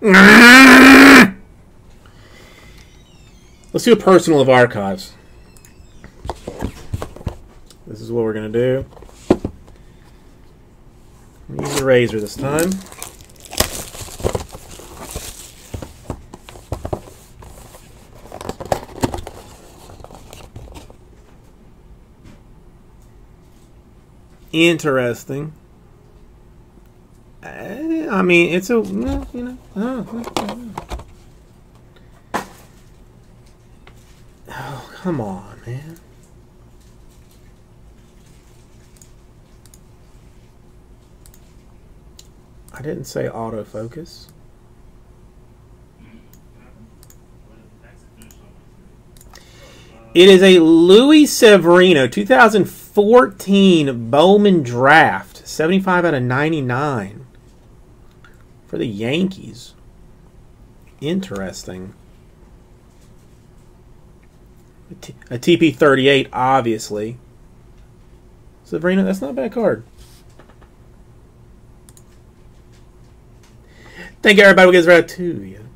Let's do a personal of archives. This is what we're gonna do. Use a razor this time. Interesting. Uh, I mean, it's a you know. Oh, come on, man. I didn't say autofocus. It is a Luis Severino 2014 Bowman draft, 75 out of 99 for the Yankees. Interesting. A TP 38, obviously. Severino, that's not a bad card. Thank you, everybody. We'll get right to you.